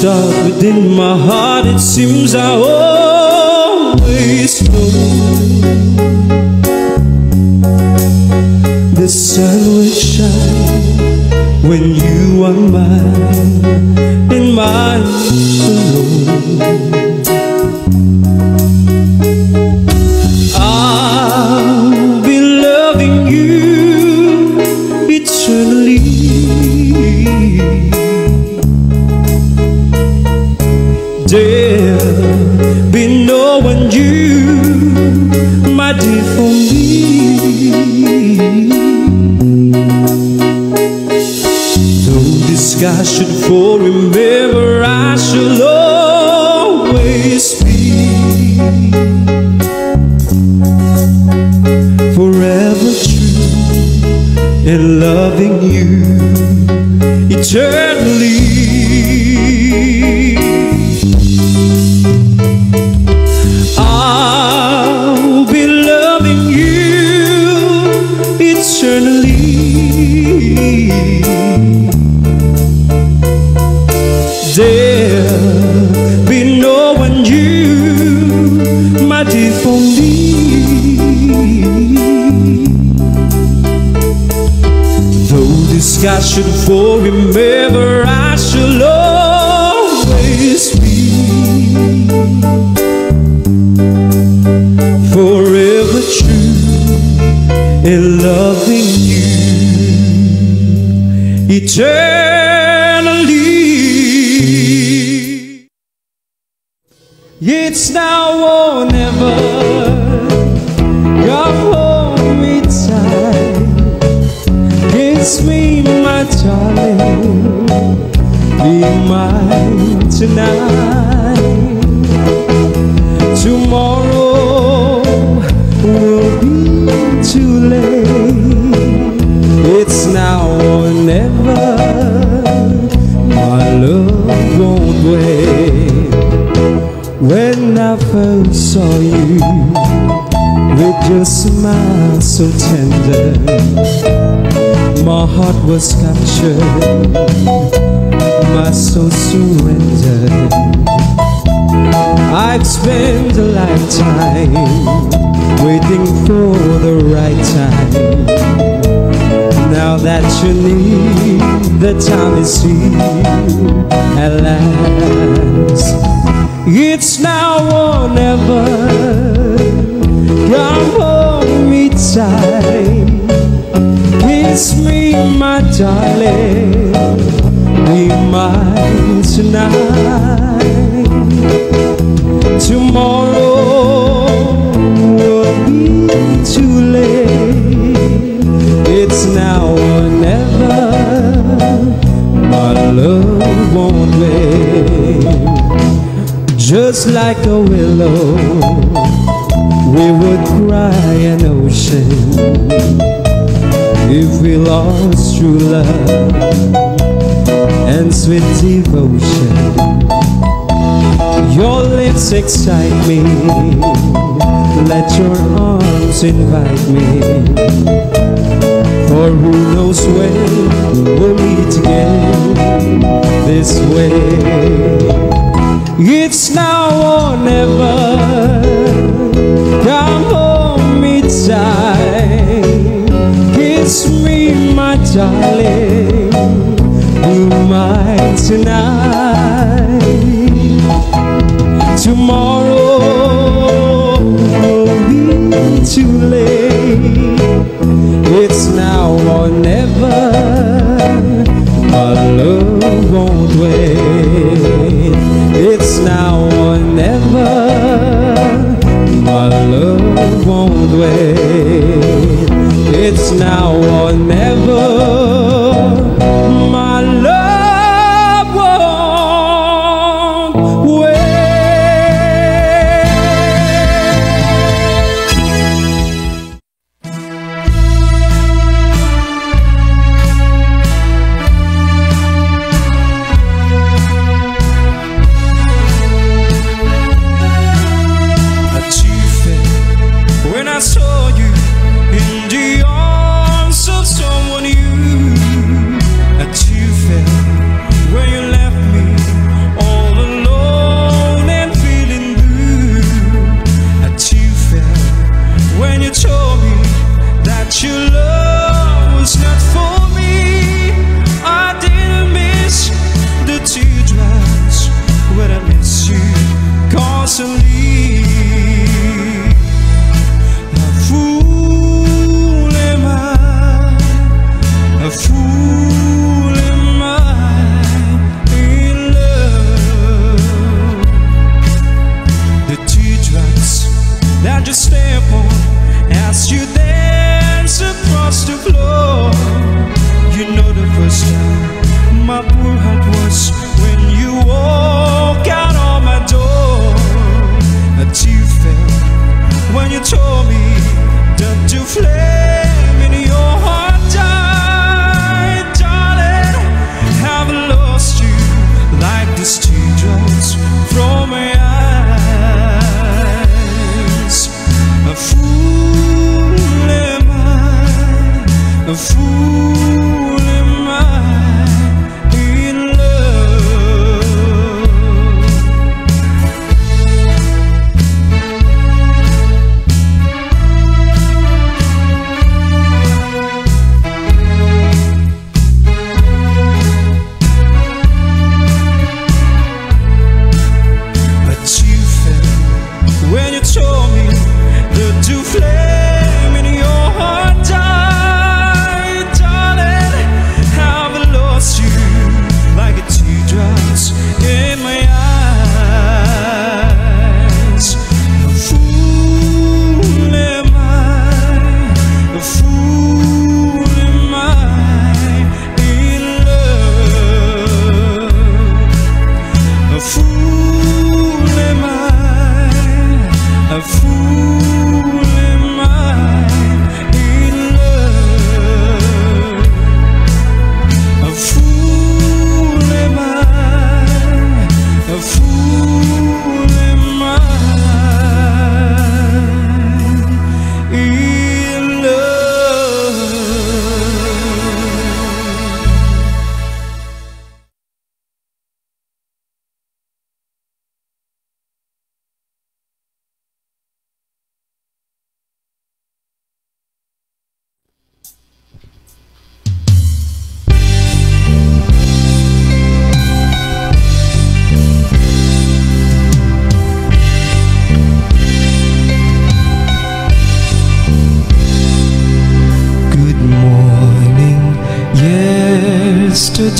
start within my heart, it seems I always know the sun will shine when you are mine and mine alone. There'll be no one you, my dear, for me. Though the sky should fall, remember I shall always be forever true and loving you. Remember I shall always be forever true in loving you eternally. It's now too late. It's now or never. My love won't wait. When I first saw you with your smile so tender, my heart was captured, my soul surrendered. I've spent a lifetime waiting for the right time. Now that you need, the time is here at last. It's now or never. Come home, it's time. Kiss me, my darling. Be mine tonight. Tomorrow will be too late. It's now or never. My love won't wait. Just like a willow, we would cry an ocean if we lost true love and sweet devotion. Your lips excite me, let your arms invite me. For who knows when we'll meet again this way. It's now or never. Come home, it's time. Kiss me, my darling. Be mine tonight. Tomorrow will be too late. It's now or never. Our love won't wait. It's now When I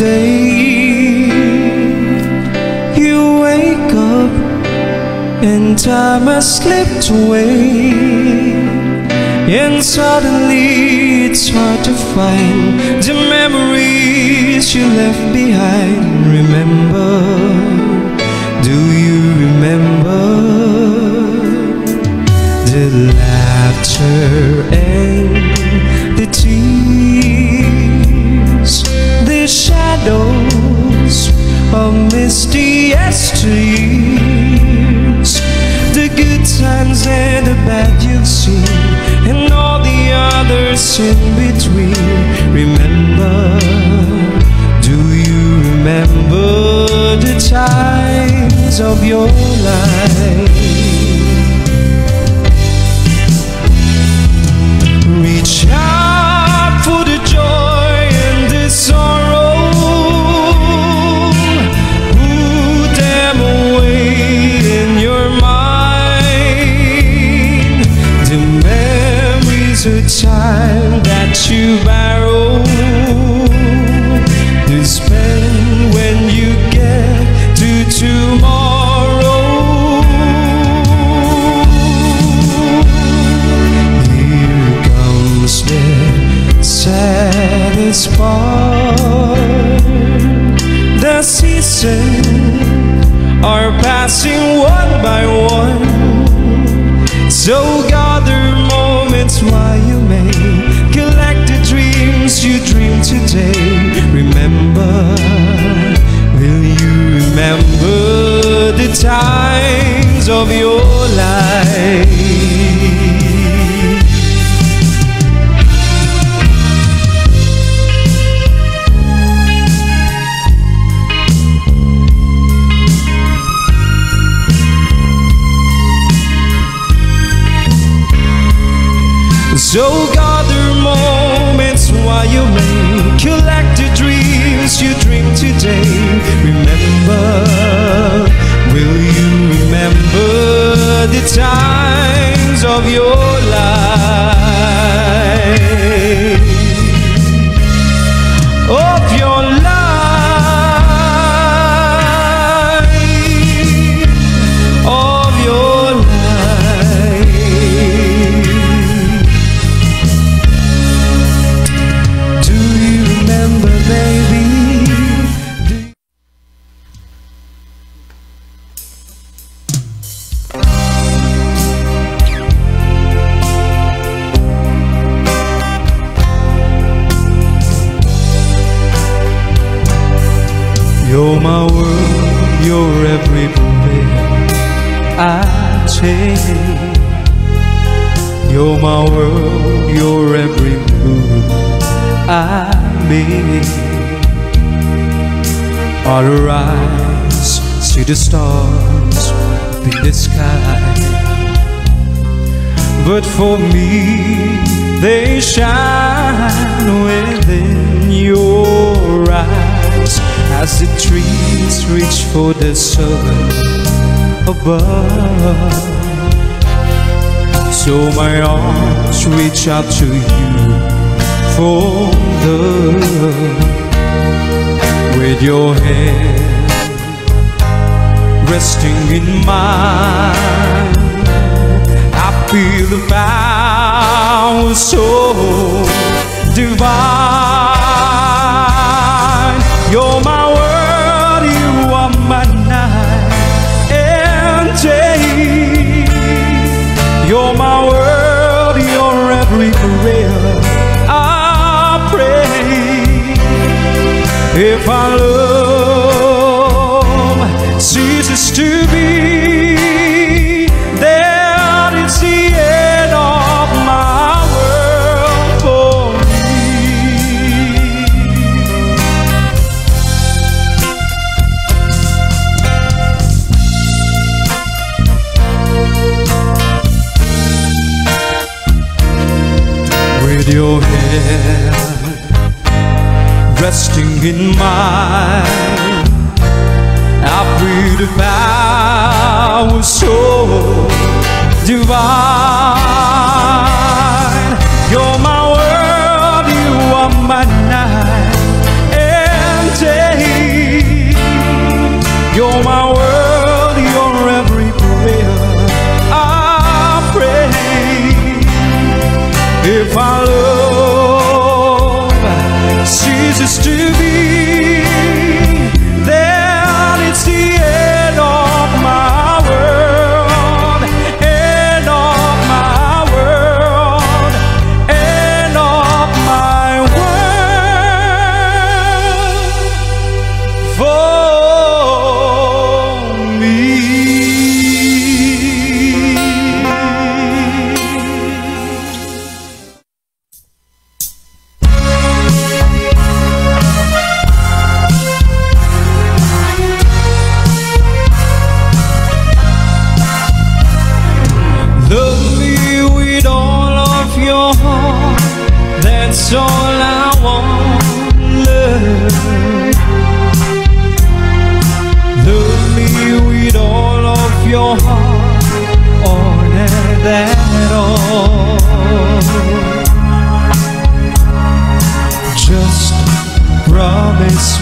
yesterday. You wake up and time has slipped away. And suddenly it's hard to find the memories you left behind. Remember, do you remember? the laughter and shadows of misty yesteryears, the good times and the bad you've seen, and all the others in between. Remember, do you remember the times of your life? The times of your life? So gather moments while you may collect the dreams you dream today. Remember, remember the times of your You're my world, you're every breath I take. You're my world, you're every move I may. I'll rise, see the stars in the sky. But for me, they shine within your eyes as the trees reach for the sun above. So my arms reach out to you for love with your hand resting in mine. I feel the power so divine. If our love ceases to be, then it's the end of my world for me. with your in mine. I feel the power so divine.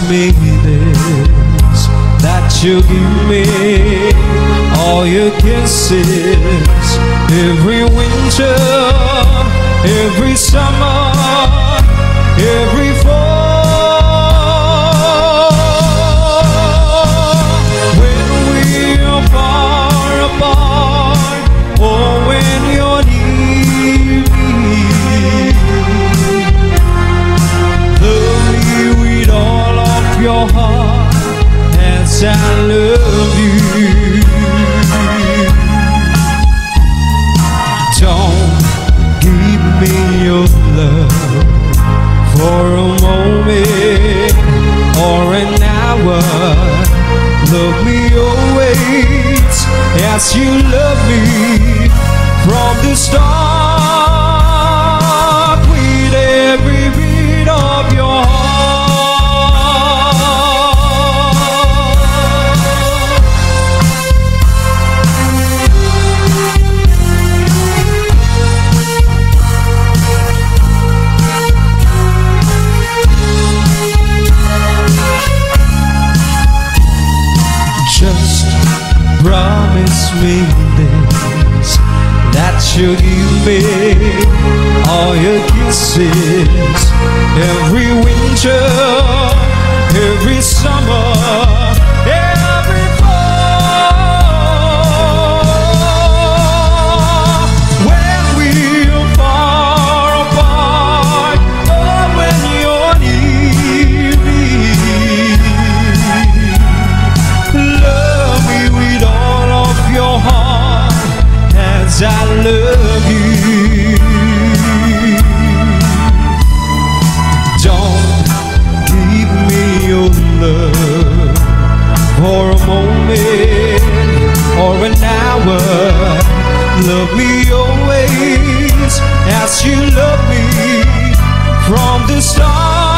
Me this that you'll give me all your kisses. Every winter, every summer, every for a moment or an hour. Love me always as you love me from the start.